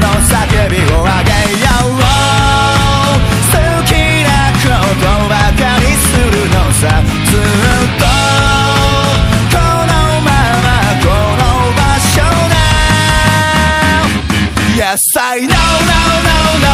の叫びをげよう。好きなことばかりするのさ。ずっとこのままこの場所 No, no no no